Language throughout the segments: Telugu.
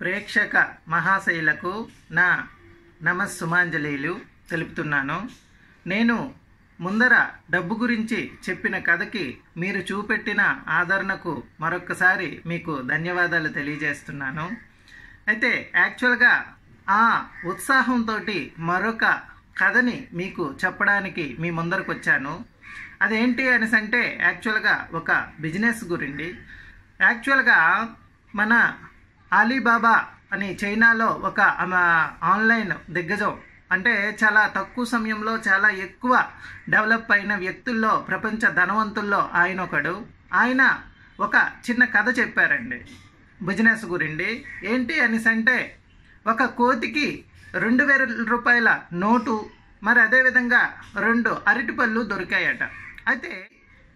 ప్రేక్షక మహాశైలకు నా నమస్సుమాంజలీలు తెలుపుతున్నాను. నేను ముందర డబ్బు గురించి చెప్పిన కథకి మీరు చూపెట్టిన ఆదరణకు మరొక్కసారి మీకు ధన్యవాదాలు తెలియజేస్తున్నాను. అయితే యాక్చువల్గా ఆ ఉత్సాహంతో మరొక కథని మీకు చెప్పడానికి మీ ముందరకు వచ్చాను అదేంటి అనేసి అంటే యాక్చువల్గా ఒక బిజినెస్ గురించి. యాక్చువల్గా మన అలీబాబా అని చైనాలో ఒక ఆన్లైన్ దిగ్గజం. అంటే చాలా తక్కువ సమయంలో చాలా ఎక్కువ డెవలప్ అయిన వ్యక్తుల్లో ప్రపంచ ధనవంతుల్లో ఆయన ఒకడు ఆయన ఒక చిన్న కథ చెప్పారండి. బిజినెస్ గురించి. ఏంటి అనేసి అంటే ఒక కోతికి రెండు వేల రూపాయల నోటు మరి అదేవిధంగా రెండు అరటిపళ్ళు దొరికాయట. అయితే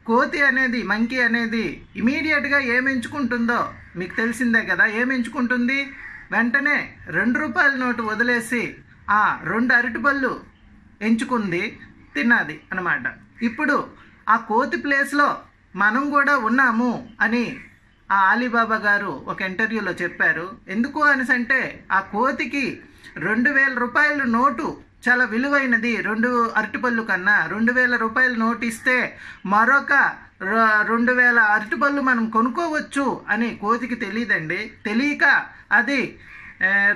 కోతి అనేది మంకీ అనేది ఇమీడియట్గా ఏం ఎంచుకుంటుందో మీకు తెలిసిందే కదా ఏం ఎంచుకుంటుంది? వెంటనే రెండు రూపాయల నోటు వదిలేసి ఆ రెండు అరటిపళ్ళు ఎంచుకుంది తిన్నది అన్నమాట. ఇప్పుడు ఆ కోతి ప్లేస్లో మనం కూడా ఉన్నాము అని ఆ అలీబాబా గారు ఒక ఇంటర్వ్యూలో చెప్పారు. ఎందుకు అనేసి అంటే ఆ కోతికి రెండు వేల రూపాయల నోటు చాలా విలువైనది. రెండు అరటిపళ్ళు కన్నా రెండు వేల రూపాయల నోటు ఇస్తే మరొక రెండు వేల అరటిపళ్ళు మనం కొనుక్కోవచ్చు అని కోతికి తెలియదండి తెలియక అది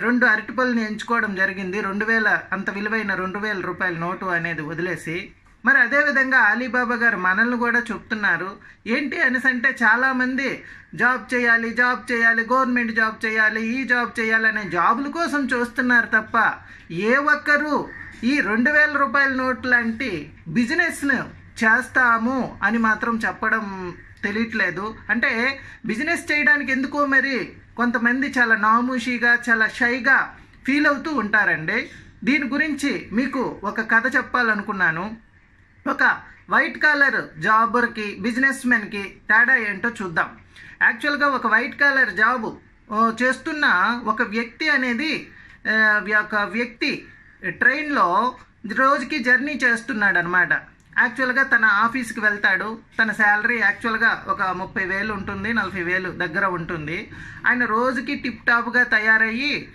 రెండు అరటిపళ్ళని ఎంచుకోవడం జరిగింది. రెండు వేల అంత విలువైన రెండు వేల రూపాయల నోటు అనేది వదిలేసి. మరి అదేవిధంగా అలీబాబా గారు మనల్ని కూడా చెప్తున్నారు. ఏంటి అనేసి అంటే చాలామంది జాబ్ చేయాలి జాబ్ చేయాలి గవర్నమెంట్ జాబ్ చేయాలి ఈ జాబ్ చేయాలి అనే జాబుల కోసం చూస్తున్నారు తప్ప ఏ ఒక్కరూ ఈ రెండు వేల రూపాయల నోట్ లాంటి బిజినెస్ను చేస్తాము అని మాత్రం చెప్పడం తెలియట్లేదు. అంటే బిజినెస్ చేయడానికి ఎందుకో మరి కొంతమంది చాలా నామూషిగా చాలా షైగా ఫీల్ అవుతూ ఉంటారండి. దీని గురించి మీకు ఒక కథ చెప్పాలనుకున్నాను. ఒక వైట్ కాలర్ జాబర్కి బిజినెస్ మెన్కి తేడా ఏంటో చూద్దాం. యాక్చువల్గా ఒక వైట్ కాలర్ జాబు చేస్తున్న ఒక వ్యక్తి అనేది ఒక వ్యక్తి ట్రైన్లో రోజుకి జర్నీ చేస్తున్నాడు అనమాట యాక్చువల్గా తన ఆఫీస్కి వెళ్తాడు. తన శాలరీ యాక్చువల్గా ఒక ముప్పై వేలు ఉంటుంది నలభై వేలు దగ్గర ఉంటుంది. ఆయన రోజుకి టిప్ టాప్గా తయారయ్యి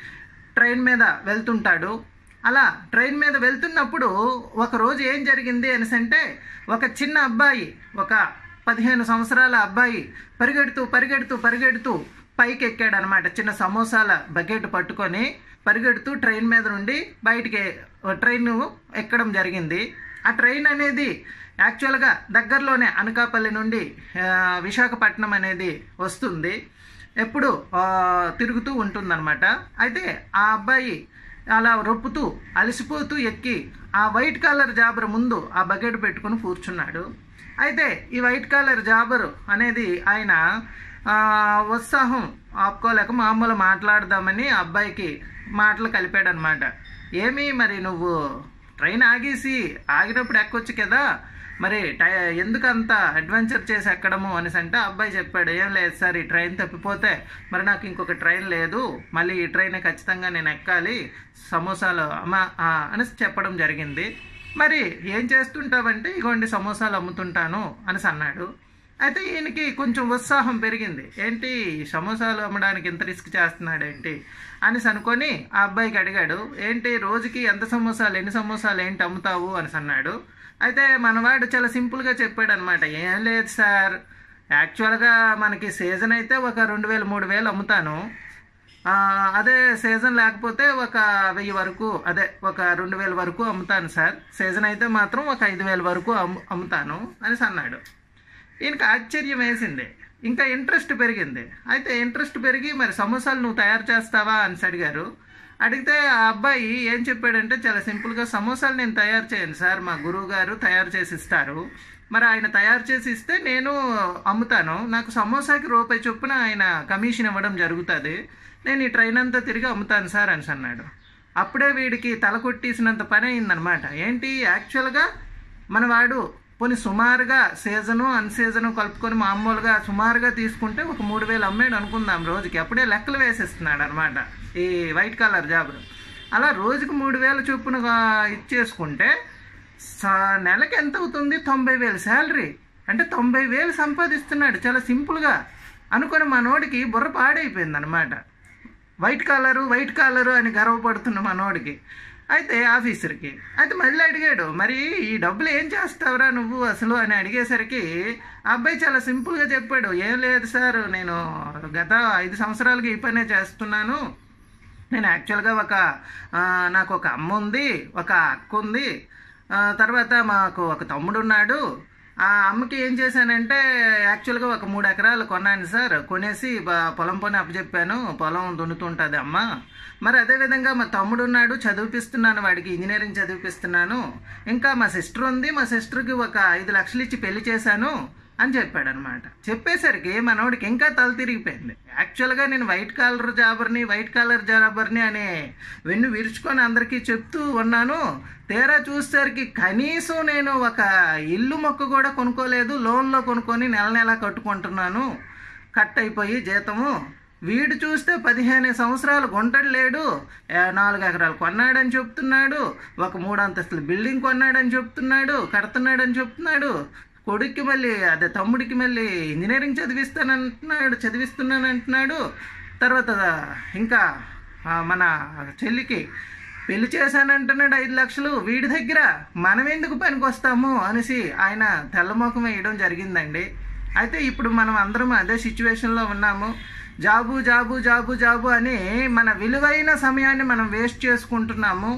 ట్రైన్ మీద వెళ్తుంటాడు. అలా ట్రైన్ మీద వెళ్తున్నప్పుడు ఒక రోజు ఏం జరిగింది అనేసి అంటే ఒక చిన్న అబ్బాయి ఒక పదిహేను సంవత్సరాల అబ్బాయి పరిగెడుతూ పరిగెడుతూ పరిగెడుతూ పైకి ఎక్కాడనమాట చిన్న సమోసాల బకెట్ పట్టుకొని పరిగెడుతూ ట్రైన్ మీద నుండి బయటికి ట్రైన్ ఎక్కడం జరిగింది. ఆ ట్రైన్ అనేది యాక్చువల్గా దగ్గరలోనే అనకాపల్లి నుండి విశాఖపట్నం అనేది వస్తుంది. ఎప్పుడు తిరుగుతూ ఉంటుందన్నమాట. అయితే ఆ అబ్బాయి అలా రొప్పుతూ అలసిపోతూ ఎక్కి ఆ వైట్ కాలర్ జాబర్ ముందు ఆ బకెట్ పెట్టుకుని కూర్చున్నాడు. అయితే ఈ వైట్ కాలర్ జాబరు అనేది ఆయన ఉత్సాహం ఆపుకోలేక మామూలు మాట్లాడదామని ఆ అబ్బాయికి మాటలు కలిపాడనమాట ఏమి మరి నువ్వు ట్రైన్ ఆగేసి ఆగినప్పుడు ఎక్కొచ్చు కదా? మరి టై ఎందుకు అంత అడ్వెంచర్ చేసి ఎక్కడము అనేసి అంటే అబ్బాయి చెప్పాడు ఏం లేదు సార్ ఈ ట్రైన్ తప్పిపోతే మరి నాకు ఇంకొక ట్రైన్ లేదు మళ్ళీ ఈ ట్రైన్ ఖచ్చితంగా నేను ఎక్కాలి సమోసాలు అమ్మా అనేసి చెప్పడం జరిగింది. మరి ఏం చేస్తుంటావంటే ఇగోండి సమోసాలు అమ్ముతుంటాను అనేసి అన్నాడు. అయితే ఈయనకి కొంచెం ఉత్సాహం పెరిగింది. ఏంటి సమోసాలు అమ్మడానికి ఇంత రిస్క్ చేస్తున్నాడేంటి అనేసి అనుకొని ఆ అబ్బాయికి అడిగాడు. ఏంటి రోజుకి ఎంత సమోసాలు ఎన్ని సమోసాలు ఏంటి అమ్ముతావు అనేసి అన్నాడు. అయితే మనవాడు చాలా సింపుల్గా చెప్పాడు అనమాట ఏం లేదు సార్ యాక్చువల్గా మనకి సీజన్ అయితే ఒక రెండు వేలు మూడు వేలు అమ్ముతాను. అదే సీజన్ లేకపోతే ఒక వెయ్యి వరకు అదే ఒక రెండు వేల వరకు అమ్ముతాను సార్. సీజన్ అయితే మాత్రం ఒక ఐదు వేల వరకు అమ్ము అమ్ముతాను అనేసి అన్నాడు. ఈయనకి ఆశ్చర్యం వేసింది. ఇంకా ఇంట్రెస్ట్ పెరిగింది. అయితే ఇంట్రెస్ట్ పెరిగి మరి సమోసాలు నువ్వు తయారు చేస్తావా అని అడిగారు. అడిగితే ఆ అబ్బాయి ఏం చెప్పాడంటే చాలా సింపుల్గా సమోసాలు నేను తయారు చేయను సార్ మా గురువు గారు తయారు చేసి ఇస్తారు. మరి ఆయన తయారు చేసి ఇస్తే నేను అమ్ముతాను. నాకు సమోసాకి రూపాయి చొప్పున ఆయన కమిషన్ ఇవ్వడం జరుగుతుంది. నేను ఈ ట్రైన్ అంతా తిరిగి అమ్ముతాను సార్ అని అన్నాడు. అప్పుడే వీడికి తల కొట్టేసినంత పని అయిందనమాట ఏంటి? యాక్చువల్గా మనవాడు పోనీ సుమారుగా సీజను అన్ సీజను కలుపుకొని మామూలుగా సుమారుగా తీసుకుంటే ఒక మూడు వేలు అమ్మాడు అనుకుందాం రోజుకి. అప్పుడే లెక్కలు వేసేస్తున్నాడు అనమాట ఈ వైట్ కలర్ జాబులు అలా రోజుకి మూడు వేల చొప్పున ఇచ్చేసుకుంటే నెలకి ఎంత అవుతుంది? తొంభై వేలు శాలరీ. అంటే తొంభై వేలు సంపాదిస్తున్నాడు చాలా సింపుల్గా అనుకొని మనోడికి బుర్ర పాడైపోయింది అనమాట వైట్ కాలరు వైట్ కాలరు అని గర్వపడుతున్న మనోడికి అయితే ఆఫీసర్కి. అయితే మళ్ళీ అడిగాడు మరి ఈ డబ్బులు ఏం చేస్తావురా నువ్వు అసలు? అని అడిగేసరికి ఆ అబ్బాయి చాలా సింపుల్గా చెప్పాడు ఏం లేదు సార్ నేను గత ఐదు సంవత్సరాలకి ఈ పనే చేస్తున్నాను. నేను యాక్చువల్గా ఒక నాకు ఒక అమ్మ ఉంది ఒక అక్క ఉంది తర్వాత మాకు ఒక తమ్ముడు ఉన్నాడు ఆ అమ్మకి ఏం చేశానంటే యాక్చువల్గా ఒక మూడు ఎకరాలు కొన్నాను సార్. కొనేసి పొలం పని అప్పచెప్పాను. పొలం దున్నుతుంటుంది అమ్మ. మరి అదేవిధంగా మా తమ్ముడు ఉన్నాడు చదివిపిస్తున్నాను వాడికి ఇంజనీరింగ్ చదివిపిస్తున్నాను. ఇంకా మా సిస్టర్ ఉంది. మా సిస్టర్కి ఒక ఐదు లక్షలు ఇచ్చి పెళ్ళి చేశాను. అని చెప్పాడు అనమాట చెప్పేసరికి మనోడికి ఇంకా తల తిరిగిపోయింది. యాక్చువల్గా నేను వైట్ కాలర్ జాబర్ని వైట్ కాలర్ జాబర్ని అనే వెన్ను విరుచుకొని అందరికీ చెప్తూ ఉన్నాను. తీరా చూసేసరికి కనీసం నేను ఒక ఇల్లు మొక్క కూడా కొనుక్కోలేదు. లోన్లో కొనుక్కొని నెల నెల కట్టుకుంటున్నాను. కట్ అయిపోయి జీతము. వీడు చూస్తే పదిహేను సంవత్సరాలు గుంటడు లేడు. నాలుగు ఎకరాలు కొన్నాడని చెప్తున్నాడు. ఒక మూడు అంతస్తుల బిల్డింగ్ కొన్నాడని చెప్తున్నాడు. కడుతున్నాడని చెప్తున్నాడు. కొడుక్కి మళ్ళీ అదే తమ్ముడికి మళ్ళీ ఇంజనీరింగ్ చదివిస్తానంటున్నాడు చదివిస్తున్నాను అంటున్నాడు తర్వాత ఇంకా మన చెల్లికి పెళ్ళి చేశానంటున్నాడు ఐదు లక్షలు. వీడి దగ్గర మనం ఎందుకు పనికొస్తాము అనేసి ఆయన తెల్లమోకం వేయడం జరిగిందండి. అయితే ఇప్పుడు మనం అందరం అదే సిచ్యువేషన్లో ఉన్నాము. జాబు జాబు జాబు జాబు అని మన విలువైన సమయాన్ని మనం వేస్ట్ చేసుకుంటున్నాము.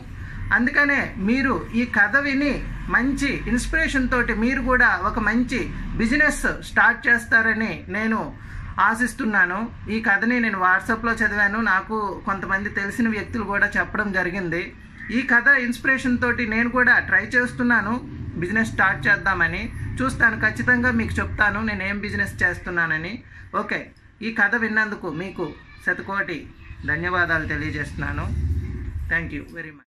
అందుకనే మీరు ఈ కథ విని మంచి ఇన్స్పిరేషన్ తోటి మీరు కూడా ఒక మంచి బిజినెస్ స్టార్ట్ చేస్తారని నేను ఆశిస్తున్నాను. ఈ కథని నేను వాట్సాప్లో చదివాను. నాకు కొంతమంది తెలిసిన వ్యక్తులు కూడా చెప్పడం జరిగింది. ఈ కథ ఇన్స్పిరేషన్ తోటి నేను కూడా ట్రై చేస్తున్నాను. బిజినెస్ స్టార్ట్ చేద్దామని. చూస్తాను. ఖచ్చితంగా మీకు చెప్తాను. నేను ఏం బిజినెస్ చేస్తున్నానని. ఓకే. ఈ కథ విన్నందుకు మీకు శతకోటి ధన్యవాదాలు తెలియజేస్తున్నాను. Thank you very much